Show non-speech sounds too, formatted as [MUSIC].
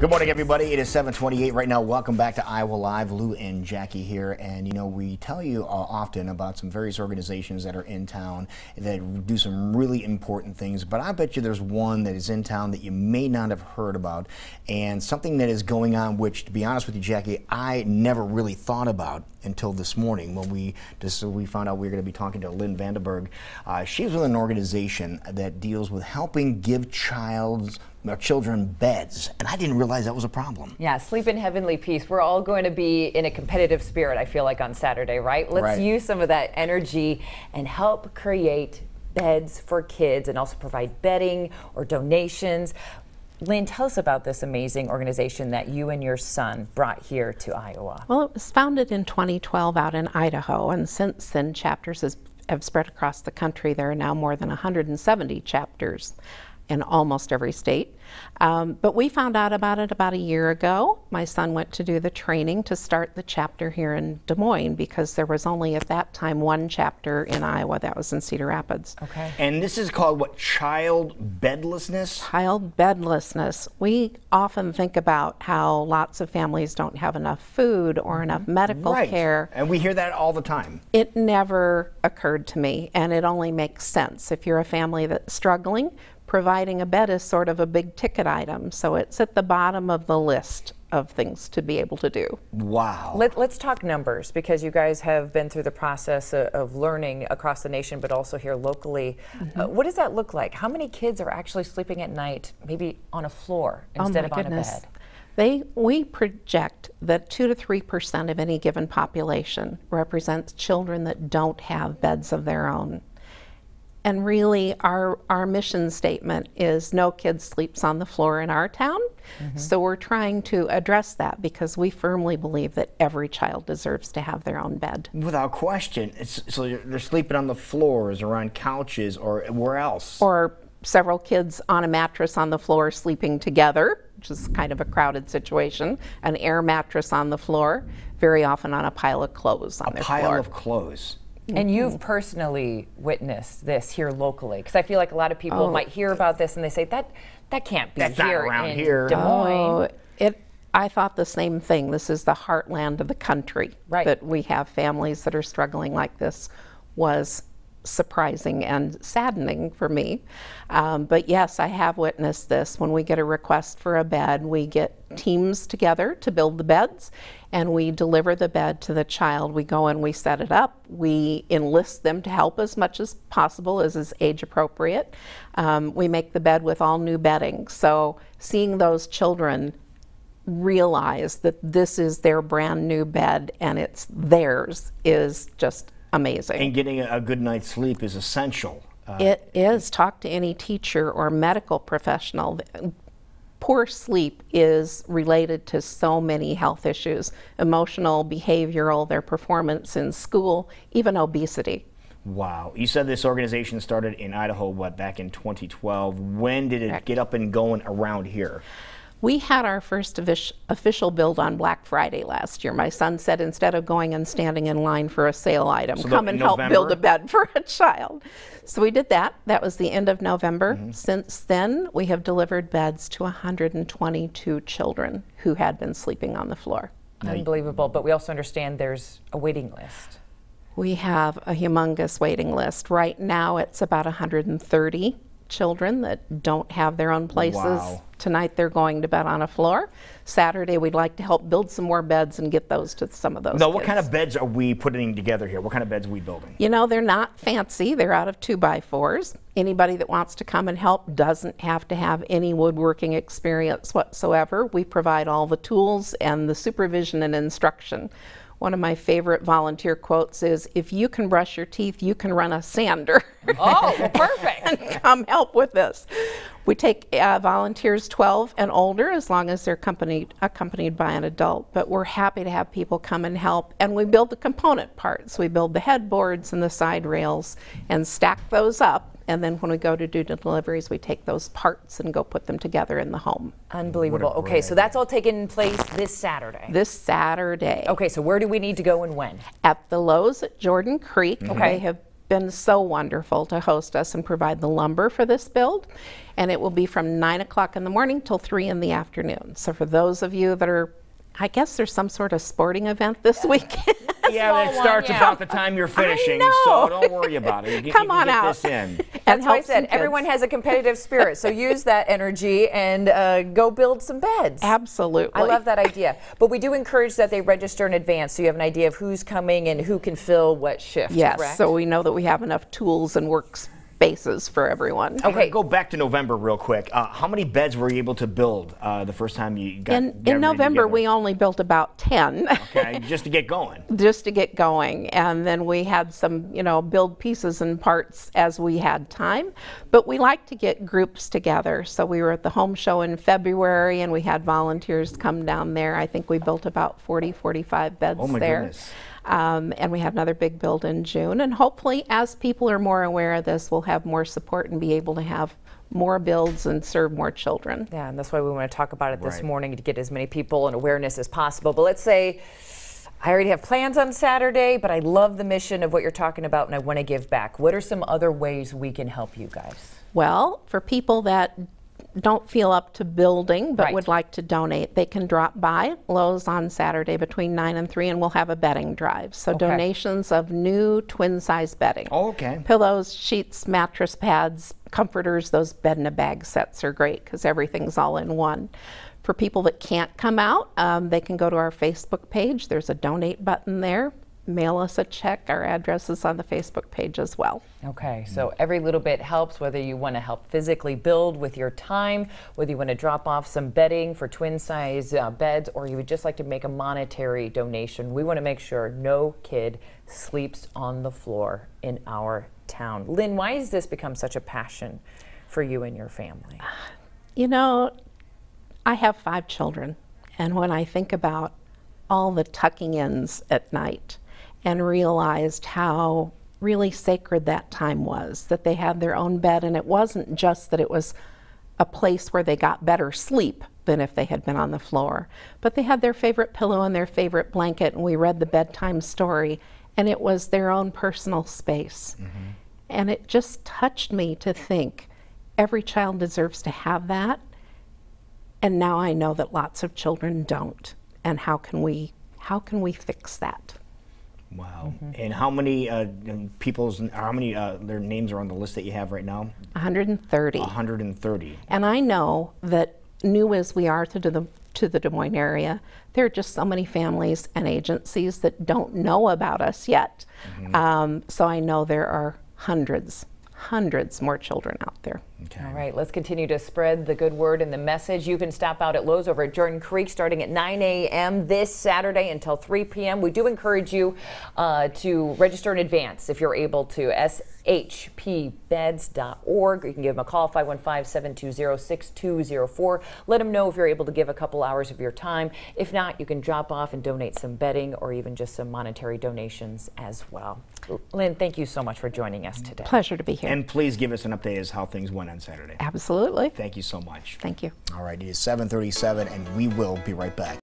Good morning, everybody. It is 728 right now. Welcome back to Iowa Live. Lou and Jackie here. And, you know, we tell you uh, often about some various organizations that are in town that do some really important things. But I bet you there's one that is in town that you may not have heard about and something that is going on, which, to be honest with you, Jackie, I never really thought about until this morning when we just we found out we were going to be talking to Lynn Vandenberg. Uh, she's with an organization that deals with helping give child's our children beds, and I didn't realize that was a problem. Yeah, sleep in heavenly peace. We're all going to be in a competitive spirit, I feel like, on Saturday, right? Let's Right. use some of that energy and help create beds for kids and also provide bedding or donations. Lynn, tell us about this amazing organization that you and your son brought here to Iowa. Well, it was founded in 2012 out in Idaho, and since then, chapters has, have spread across the country. There are now more than 170 chapters in almost every state. Um, but we found out about it about a year ago. My son went to do the training to start the chapter here in Des Moines because there was only at that time one chapter in Iowa that was in Cedar Rapids. Okay. And this is called what? Child bedlessness? Child bedlessness. We often think about how lots of families don't have enough food or enough medical right. care. And we hear that all the time. It never occurred to me, and it only makes sense. If you're a family that's struggling, providing a bed is sort of a big ticket item, so it's at the bottom of the list of things to be able to do. Wow. Let, us talk numbers because you guys have been through the process of, of learning across the nation, but also here locally. Uh, what does that look like? How many kids are actually sleeping at night, maybe on a floor instead oh of my on goodness. a bed? They, we project that 2 to 3 percent of any given population represents children that don't have beds of their own. And really, our, our mission statement is no kid sleeps on the floor in our town. Mm-hmm. So we're trying to address that because we firmly believe that every child deserves to have their own bed. Without question. It's, so they're- they're sleeping on the floors or on couches or where else? Or several kids on a mattress on the floor sleeping together, which is kind of a crowded situation, an air mattress on the floor, very often on a pile of clothes on a their pile floor. of clothes. And mm-hmm. you've personally witnessed this here locally, because I feel like a lot of people Oh. might hear about this and they say that that can't be That's here around in here." Des Moines. Oh, it. I thought the same thing. This is the heartland of the country. Right. That we have families that are struggling like this was surprising and saddening for me. Um, but yes, I have witnessed this. When we get a request for a bed, we get teams together to build the beds and we deliver the bed to the child. We go and we set it up. We enlist them to help as much as possible as is age appropriate. Um, we make the bed with all new bedding. So seeing those children realize that this is their brand new bed and it's theirs is just amazing. And getting a, a good night's sleep is essential. Uh, It is. Talk to any teacher or medical professional. Poor sleep is related to so many health issues emotional, behavioral, their performance in school, even obesity. wow. You said this organization started in Idaho, what, back in 2012. When did it get up and going around here? We had our first official build on Black Friday last year. My son said instead of going and standing in line for a sale item, So come and in help build a bed for a child. So we did that. That was the end of November. Mm-hmm. Since then, we have delivered beds to 122 children who had been sleeping on the floor. Unbelievable. But we also understand there's a waiting list. We have a humongous waiting list. Right now, it's about 130 children that don't have their own places. Wow. Tonight, they're going to bed on a floor. Saturday, we'd like to help build some more beds and get those to some of those. No, what kind of beds are we putting together here? What kind of beds are we building? You know, they're not fancy. They're out of two by fours. Anybody that wants to come and help doesn't have to have any woodworking experience whatsoever. We provide all the tools and the supervision and instruction. One of my favorite volunteer quotes is If you can brush your teeth, you can run a sander. [LAUGHS] Oh, perfect. and come help with this. We take uh, volunteers 12 and older as long as they're accompanied, accompanied by an adult, but we're happy to have people come and help. And we build the component parts. We build the headboards and the side rails and stack those up. And then when we go to do the deliveries, we take those parts and go put them together in the home. Unbelievable. Okay, so that's all taking place this Saturday. This Saturday Okay, so where do we need to go and when? at the Lowe's at Jordan Creek, Okay. they have been so wonderful to host us and provide the lumber for this build. And it will be from 9 o'clock in the morning till 3 in the afternoon. So for those of you that are, I guess there's some sort of sporting event this weekend. [LAUGHS] Yeah, small it one, starts yeah. about the time you're [LAUGHS] finishing, know. so don't worry about it. You, you Come can on get out. this in. That's why I said everyone has a competitive spirit, so use that energy and uh, go build some beds. Absolutely. I love that idea. But we do encourage that they register in advance so you have an idea of who's coming and who can fill what shift. Yes, correct? so we know that we have enough tools and workspaces for everyone. Okay. go back to November real quick. Uh, how many beds were you able to build uh, the first time you got In, in November, together? we only built about 10. okay, [LAUGHS] just to get going. just to get going. And then we had some, you know, build pieces and parts as we had time. But we like to get groups together. So we were at the home show in February and we had volunteers come down there. I think we built about 40, 45 beds Oh, my there. goodness. Um, and we had another big build in June. And hopefully, as people are more aware of this, we'll have more support and be able to have more builds and serve more children. Yeah, and that's why we want to talk about it this Right. morning to get as many people and awareness as possible. But let's say I already have plans on Saturday, but I love the mission of what you're talking about and I want to give back. What are some other ways we can help you guys? Well, for people that don't feel up to building but Right. would like to donate, they can drop by Lowe's on Saturday between 9 and 3 and we'll have a bedding drive. So Okay. donations of new twin size bedding. Oh, okay. Pillows, sheets, mattress pads, comforters, those bed in a bag sets are great because everything's all in one. For people that can't come out, um, they can go to our Facebook page. There's a donate button there. Mail us a check. Our address is on the Facebook page as well. Okay, so every little bit helps, whether you want to help physically build with your time, whether you want to drop off some bedding for twin size uh, beds, or you would just like to make a monetary donation. We want to make sure no kid sleeps on the floor in our town. Lynn, why has this become such a passion for you and your family? You know, I have five children, and when I think about all the tucking ins at night and realized how really sacred that time was, that they had their own bed, and it wasn't just that it was a place where they got better sleep than if they had been on the floor, but they had their favorite pillow and their favorite blanket, and we read the bedtime story, and it was their own personal space. Mm-hmm. And it just touched me to think every child deserves to have that. And now I know that lots of children don't. And how can we how can we fix that? Wow. Mm-hmm. And how many uh, people's, how many uh, their names are on the list that you have right now? 130. 130. And I know that new as we are to the to the Des Moines area, there are just so many families and agencies that don't know about us yet. Um, so I know there are hundreds, hundreds more children out there. Okay. All right, let's continue to spread the good word and the message. You can stop out at Lowe's over at Jordan Creek starting at 9 a.m. this Saturday until 3 p.m. We do encourage you uh, to register in advance if you're able to. shpbeds.org. You can give them a call 515-720-6204. Let them know if you're able to give a couple hours of your time. If not, you can drop off and donate some bedding or even just some monetary donations as well. Lynn, thank you so much for joining us today. Pleasure to be here. And please give us an update as how things went on Saturday. Absolutely. Thank you so much. Thank you. All right, it is 7:37, and we will be right back.